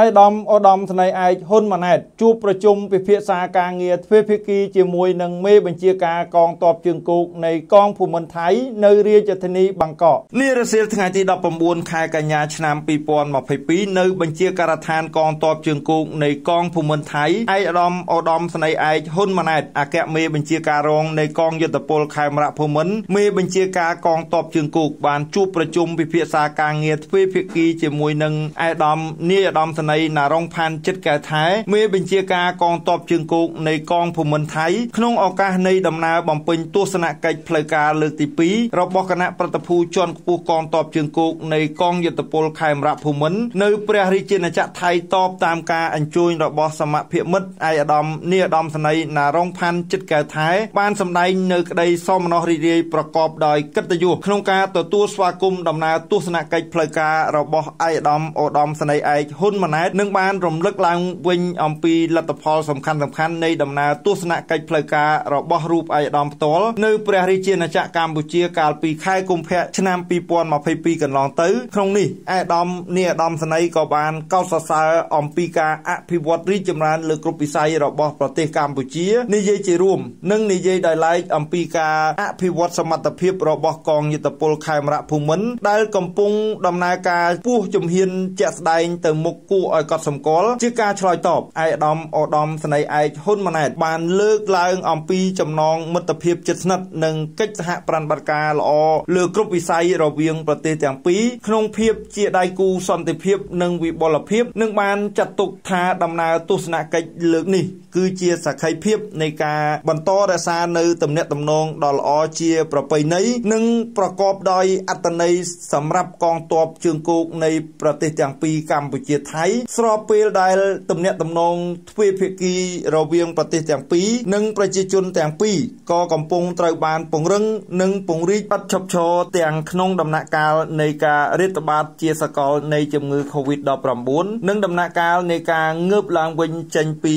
ឯកឧត្តមឧត្តមស្នេហ៍ឯកហ៊ុនម៉ាណែតជួបប្រជុំពិភាក្សាការងារទ្វេភាគីជាមួយនឹងមេបញ្ជាការកងទ័ពជើងគោកនៃកងភូមិន្ទថៃនៅរាជធានីបាងកកនារសៀលថ្ងៃទី19ខែកញ្ញាឆ្នាំ2022នៅបញ្ជាការដ្ឋានកងទ័ពជើងគោកនៃកងភូមិន្ទថៃឯកឧត្តមឧត្តមស្នេហ៍ឯកហ៊ុនម៉ាណែតអគ្គមេបញ្ជាការរងនៃកងយុទ្ធពលខេមរៈភូមិន្ទមេបញ្ជាការកងទ័ពជើងគោកបានជួបប្រជុំពិភាក្សាការងារទ្វេភាគីជាមួយនឹងឯកឧត្តមនាយឧត្តមស្នេហ៍ណារុងផានចិត្តកែថែមេបញ្ជាការកងទ័ពជើងគោកនៃកងភូមិន្ទថៃក្នុងឱកាសនៃដំណើរបំពេញទស្សនកិច្ចផ្លូវការលើកទី2របស់គណៈប្រតិភូជាន់ខ្ពស់កងទ័ពជើងគោកនៃកងយុទ្ធពលខេមរៈភូមិន្ទនៅព្រះរាជាណាចក្រថៃតបតាមការអញ្ជើញរបស់សមាភិមិត្តឯកឧត្តមនាយឧត្តមស្នេហ៍ណារុងផាន់ចិត្តកែថែបានសម្ដែងនៅក្តីសោមនស្សរីករាយប្រកបដោយកិត្តិយសក្នុងការទទួលស្វាគមន៍ដំណើរទស្សនកិច្ចផ្លូវការរបស់ឯកឧត្តមឧត្តមស្នេហ៍ឯកហ៊ុនម៉ាណែតនិងបានរំលឹកឡើងវិញអំពីលទ្ធផលសំខាន់សំខាន់នៃដំណើរទស្សនកិច្ចផ្លូវការរបស់រូបឯកឧត្តមផ្ទាល់នៅព្រះរាជាណាចក្រកម្ពុជាកាលពីខែកុម្ភៈឆ្នាំ2022កន្លងទៅក្នុងនេះឯកឧត្តមនាយឧត្តមស្នេហ៍ក៏បានកោតសរសើរអំពីការអភិវឌ្ឍរីកចម្រើនលើគ្រប់វិស័យរបស់ប្រទេសកម្ពុជានិយាយជារួមនិងនិយាយដោយឡែកអំពីការអភិវឌ្ឍសមត្ថភាពរបស់កងយុទ្ធពលខេមរៈភូមិន្ទដែលកំពុងដំណើរការពោះជំហានជាក់ស្ដែងទៅមុខគួរឲ្យកត់សម្គាល់ជាការឆ្លើយតបឯកឧត្តមឧត្តមស្នេហ៍ឯកហ៊ុនម៉ាណែតបានលើកឡើងអំពីចំណងមិត្តភាពជិតស្និទ្ធនិងកិច្ចសហប្រតិបត្តិការល្អលើគ្រប់វិស័យរវាងប្រទេសទាំងពីរក្នុងភាពជាដៃគូសន្តិភាព និងវិបុលភាពនិងបានចាត់ទុកថាដំណើរទស្សនកិច្ចលើកនេះគឺជាសក្ខីភាពនៃការបន្តរក្សានៅទំនាក់ទំនងដ៏ល្អជាប្រពៃណីនិងប្រកបដោយអត្ថន័យសម្រាប់កងទ័ពជើងគោកនៃប្រទេសទាំងពីរកម្ពុជាថៃស្របពេលដែលទំនាក់ទំនងទ្វេភាគីរវាងប្រទេសទាំងពីរនិងប្រជាជនទាំងពីរក៏កំពុងត្រូវបានពង្រឹងនិងពង្រីកឥតឈប់ឈរទាំងក្នុងដំណាក់កាលនៃការរាតត្បាតជាសកលនៃជំងឺ Covid-19 និងដំណាក់កាលនៃការងើបឡើងវិញចេញពី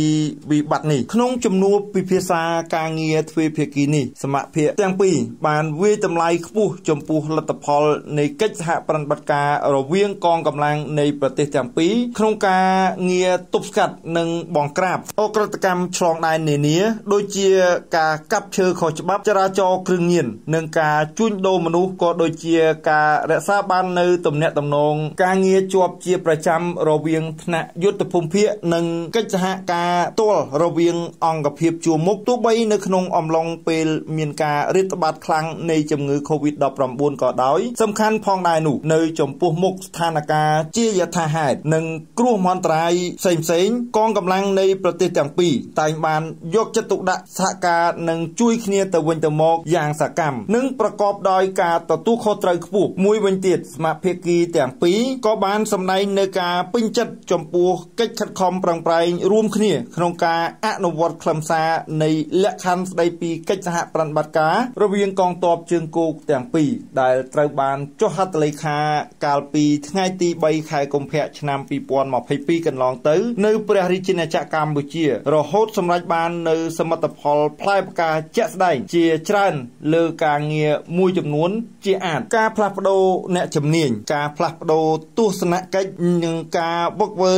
វិបត្តិនេះក្នុងជំនួបពិភាក្សាការងារទ្វេភាគីនេះសមាភិកទាំងពីរបានវាយតម្លៃខ្ពស់ចំពោះលទ្ធផលនៃកិច្ចសហប្រតិបត្តិការរវាងកងកម្លាំងនៃប្រទេសទាំងពីរក្នុងការងារទប់ស្កាត់និងបង្ក្រាបអក្រិតកម្មឆ្លងដែននានាដូចជាការកាប់ឈើខុសច្បាប់ចរាចរណ៍គ្រឿងញៀននិងការជួញដូរមនុស្សក៏ដូចជាការរក្សាបាននៅទំនាក់ទំនងការងារជាប់ជាប្រចាំរវាងថ្នាក់យុទ្ធភូមិភាគនិងកិច្ចសហការទល់រវាងអង្គភាពជួរមុខទោះបីនៅក្នុងអំឡុងពេលមានការរាតត្បាតខ្លាំងនៃជំងឺ Covid-19 ក៏ដោយសំខាន់ផងដែរនោះនៅចំពោះមុខស្ថានភាពជាយថាហេតុនិងគ្រោះមហន្តរាយផ្សេងៗកងកម្លាំងនៃប្រទេសទាំងពីរតែងបានយកចិត្តទុកដាក់សហការនិងជួយគ្នាទៅវិញទៅមកយ៉ាងសកម្មនិងប្រកបដោយការទទួលខុសត្រូវខ្ពស់មួយវិញទៀតសមាភិកីទាំងពីរក៏បានសម្ដែងនៅការពេញចិត្តចំពោះកិច្ចខិតខំប្រឹងប្រែងរួមគ្នាក្នុងការអនុវត្តខ្លឹមសារនៃលក្ខខណ្ឌស្ដីពីកិច្ចសហប្រតិបត្តិការរវាងកងទ័ពជើងគោកទាំងពីរដែលត្រូវបានចុះហត្ថលេខាកាលពីថ្ងៃទី3ខែកុម្ភៈឆ្នាំ2022កន្លងទៅនៅព្រះរាជាណាចក្រកម្ពុជា រហូតសម្រេចបាននៅសមិទ្ធផលផ្លែផ្កាជាក់ស្ដែងជាច្រើនលើការងារមួយចំនួន ជាអាចការផ្លាស់ប្ដូរអ្នកជំនាញការផ្លាស់ប្ដូរទស្សនកិច្ចនិងការវឹកវើ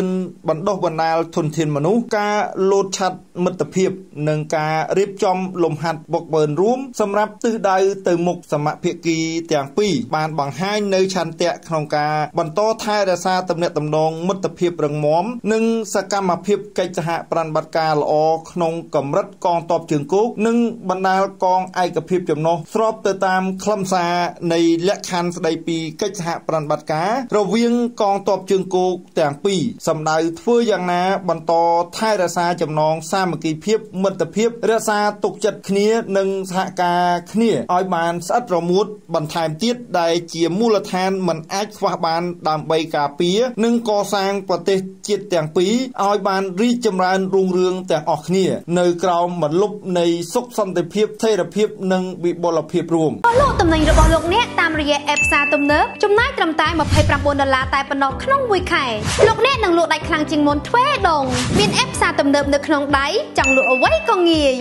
បណ្ដុះបណ្ដាលធនធានមនុស្សការលោតឆាត់មិត្តភាពនិងការរៀបចំលំហាត់វឹកវើរួមសម្រាប់ទិសដៅទៅមុខសមភាគីទាំងពីរបានបង្ហាញនៅឆន្ទៈក្នុងការបន្តថែរក្សាទំនាក់ទំនងមិត្តភាពរឹងមាំនិងសកម្មភាពកិច្ចសហប្រតិបត្តិការល្អក្នុងកម្រិតកងទ័ពជើងគោកនិងបណ្ដាលកងឯកភាពចំណុះស្របទៅតាមខ្លឹមសារនៃលក្ខខណ្ឌស្ដីពីកិច្ចសហប្រតិបត្តិការរវាងកងទ័ពជើងគោកទាំងពីរសម្ដៅធ្វើយ៉ាងណាបន្តថែរក្សាចំណងសាមគ្គីភាពមិត្តភាពរក្សាទុកចិត្តគ្នានិងសហការគ្នាឲ្យបានស្អិតរមួតបន្ថែមទៀតដែលជាមូលដ្ឋានមិនអាចខ្វះបានដើម្បីការពារនិងកសាងប្រទេសជាតិទាំងពីរឲ្យបានរីកចម្រើនរុងរឿងទាំងអស់គ្នា នៅក្រោមបន្លប់នៃសុខសន្តិភាពថេរភាពនិងវិបុលភាពរួមលោកតំណែងរបស់លោកអ្នកតាមរយៈ app ផ្សារទំនើបចំណាយត្រឹមតែ29ដុល្លារតែប៉ុណ្ណោះក្នុងមួយខែលោកអ្នកនឹងលក់ដាច់ខ្លាំងជាងមុនទ្វេដងមាន app ផ្សារទំនើបនៅក្នុងដៃចង់លក់អ្វីក៏ងាយ